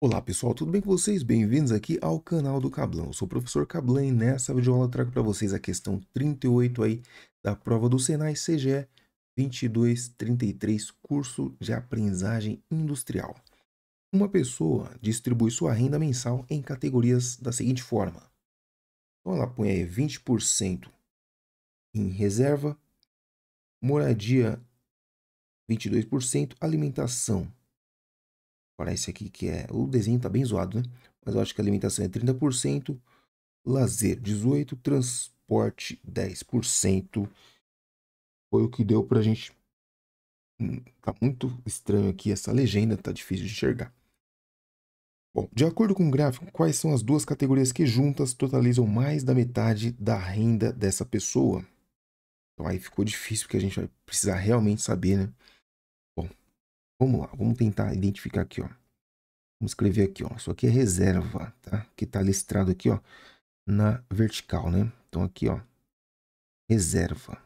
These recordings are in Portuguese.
Olá pessoal, tudo bem com vocês? Bem-vindos aqui ao canal do Cablão. Eu sou o professor Cablan e nessa videoaula trago para vocês a questão 38 aí da prova do Senai CGE 2233, curso de aprendizagem industrial. Uma pessoa distribui sua renda mensal em categorias da seguinte forma. Então ela põe aí 20% em reserva, moradia 22%, alimentação Parece aqui que é. O desenho tá bem zoado, né? Mas eu acho que a alimentação é 30%, lazer 18%, transporte 10%. Foi o que deu pra gente. Hum, tá muito estranho aqui essa legenda, tá difícil de enxergar. Bom, de acordo com o gráfico, quais são as duas categorias que juntas totalizam mais da metade da renda dessa pessoa? Então aí ficou difícil porque a gente vai precisar realmente saber, né? Vamos lá, vamos tentar identificar aqui, ó. Vamos escrever aqui, ó. Isso aqui é reserva, tá? Que tá listrado aqui, ó, na vertical, né? Então aqui, ó, reserva.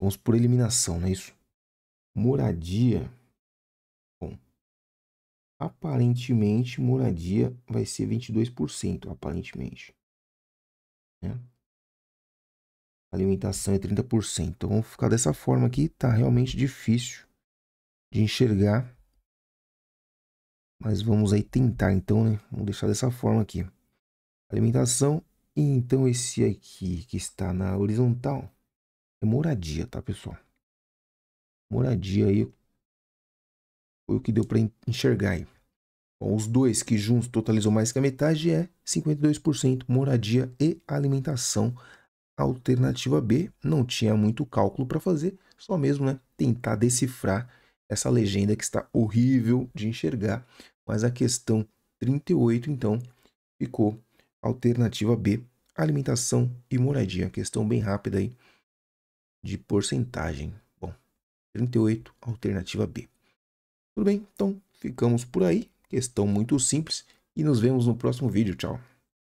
Vamos por eliminação, não é isso? Moradia. Bom, aparentemente moradia vai ser 22%, aparentemente. Né? Alimentação é 30%. Então vamos ficar dessa forma aqui, tá realmente difícil de enxergar. Mas vamos aí tentar então, né? Vamos deixar dessa forma aqui. Alimentação e então esse aqui que está na horizontal é moradia, tá, pessoal? Moradia aí foi o que deu para enxergar aí. Bom, os dois que juntos totalizam mais que a metade é 52% moradia e alimentação alternativa B não tinha muito cálculo para fazer, só mesmo né, tentar decifrar essa legenda que está horrível de enxergar. Mas a questão 38, então, ficou alternativa B, alimentação e moradia. Questão bem rápida aí de porcentagem. Bom, 38, alternativa B. Tudo bem? Então, ficamos por aí. Questão muito simples e nos vemos no próximo vídeo. Tchau.